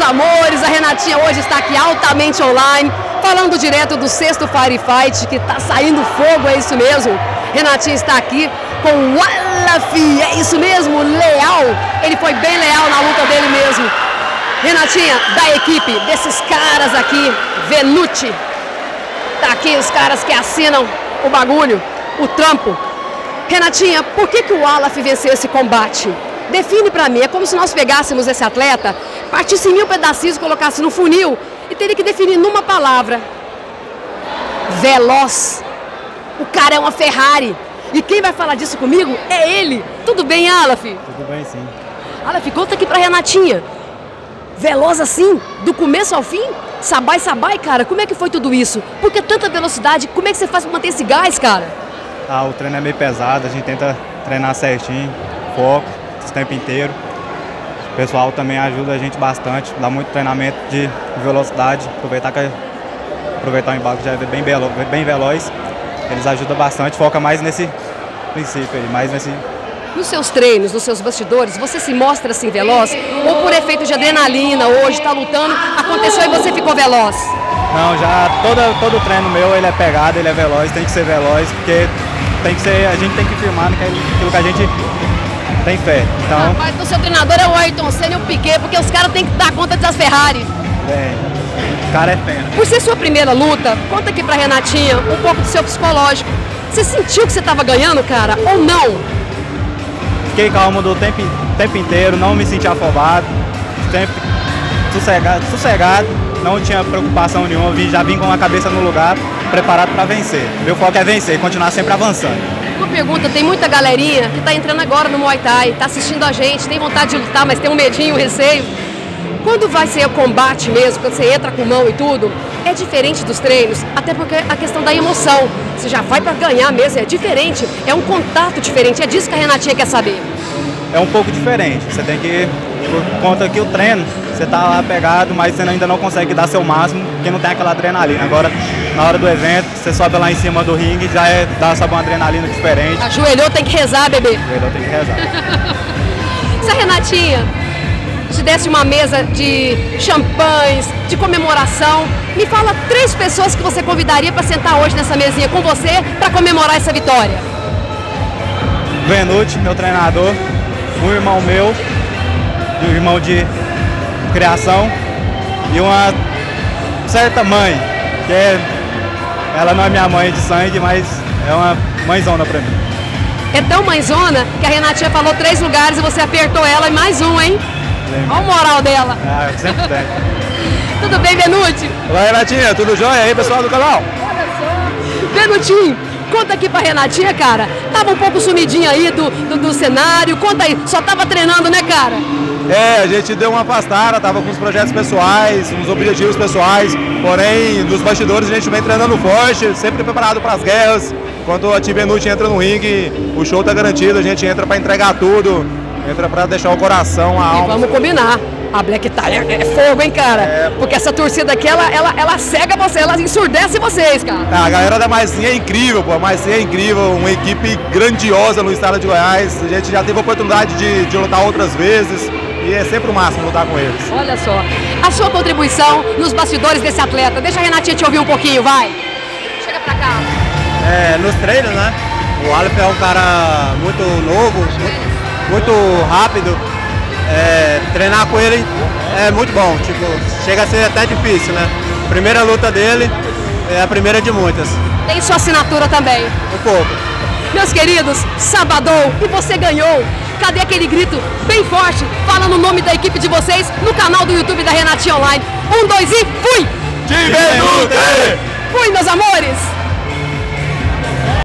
meus amores, a Renatinha hoje está aqui altamente online, falando direto do sexto Firefight, que está saindo fogo, é isso mesmo. Renatinha está aqui com o Wallaf, é isso mesmo, leal. Ele foi bem leal na luta dele mesmo. Renatinha, da equipe, desses caras aqui, Venuti. Tá aqui os caras que assinam o bagulho, o trampo. Renatinha, por que, que o Alaf venceu esse combate? Define para mim, é como se nós pegássemos esse atleta, partisse em mil pedacinhos, colocasse no funil e teria que definir numa palavra. Veloz. O cara é uma Ferrari. E quem vai falar disso comigo é ele. Tudo bem, Alaf? Tudo bem, sim. Alaf, conta aqui pra Renatinha. Veloz assim, do começo ao fim? Sabai, sabai, cara, como é que foi tudo isso? Por que tanta velocidade? Como é que você faz pra manter esse gás, cara? Ah, o treino é meio pesado, a gente tenta treinar certinho, foco, o tempo inteiro. O pessoal também ajuda a gente bastante, dá muito treinamento de velocidade, aproveitar, que, aproveitar o embalo que já é bem, velo, bem veloz. Eles ajudam bastante, foca mais nesse princípio aí, mais nesse nos seus treinos, nos seus bastidores, você se mostra assim veloz? Ou por efeito de adrenalina, hoje está lutando, aconteceu e você ficou veloz? Não, já todo, todo treino meu ele é pegado, ele é veloz, tem que ser veloz, porque tem que ser, a gente tem que firmar naquilo que a gente tem fé. Então, Rapaz, o seu treinador é o Ayrton Senna e o Piquet, porque os caras têm que dar conta das Ferrari. É, o cara é fera. Por ser sua primeira luta, conta aqui pra Renatinha um pouco do seu psicológico. Você sentiu que você estava ganhando, cara, ou não? Fiquei calmo do tempo, tempo inteiro, não me senti afobado, sempre sossegado, sossegado, não tinha preocupação nenhuma, já vim com a cabeça no lugar, preparado para vencer. Meu foco é vencer, continuar sempre avançando. Pergunta, tem muita galerinha que está entrando agora no Muay Thai, está assistindo a gente, tem vontade de lutar, mas tem um medinho, um receio. Quando vai ser o combate mesmo, quando você entra com mão e tudo, é diferente dos treinos, até porque a questão da emoção. Você já vai para ganhar mesmo, é diferente, é um contato diferente, é disso que a Renatinha quer saber. É um pouco diferente, você tem que, por conta que o treino, você tá lá pegado, mas você ainda não consegue dar seu máximo, porque não tem aquela adrenalina. Agora, na hora do evento, você sobe lá em cima do ringue, já é, dá só uma adrenalina diferente. Ajoelhou, tem que rezar, bebê. Ajoelhou, tem que rezar. Se a Renatinha te desse uma mesa de champanhes, de comemoração, me fala três pessoas que você convidaria para sentar hoje nessa mesinha com você para comemorar essa vitória. Venuti, meu treinador, um irmão meu, um irmão de criação e uma certa mãe, que é, ela não é minha mãe de sangue, mas é uma mãezona para mim. É tão mãezona que a Renatinha falou três lugares e você apertou ela e mais um, hein? Olha o moral dela. Ah, sempre tem. Tudo bem, Benuti? Olá, Renatinha, tudo jóia aí, pessoal do canal? Olha só. Benutinho, conta aqui pra Renatinha, cara. Tava um pouco sumidinha aí do, do, do, cenário. Conta aí, só tava treinando, né, cara? É, a gente deu uma afastada, tava com os projetos pessoais, uns objetivos pessoais. Porém, nos bastidores a gente vem treinando forte, sempre preparado para as guerras. Quando a Tibenuti entra no ringue, o show tá garantido, a gente entra para entregar tudo Entra pra deixar o coração, a alma. E vamos combinar. A Black Tie é, fogo, hein, cara? É, Porque essa torcida aqui, ela, ela, ela cega você, ela ensurdece vocês, cara. É, a galera da Maisinha é incrível, pô. A Maisinha é incrível, uma equipe grandiosa no estado de Goiás. A gente já teve a oportunidade de, de lutar outras vezes. E é sempre o máximo lutar com eles. Olha só. A sua contribuição nos bastidores desse atleta. Deixa a Renatinha te ouvir um pouquinho, vai. Chega pra cá. É, nos treinos, né? O Aleph é um cara muito novo, muito muito rápido. É, treinar com ele é muito bom, tipo, chega a ser até difícil, né? Primeira luta dele é a primeira de muitas. Tem sua assinatura também? Um pouco. Meus queridos, sabadou e você ganhou. Cadê aquele grito bem forte? Fala no nome da equipe de vocês no canal do YouTube da Renatinha Online. Um, dois e fui! Time Fui, meus amores!